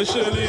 مشاني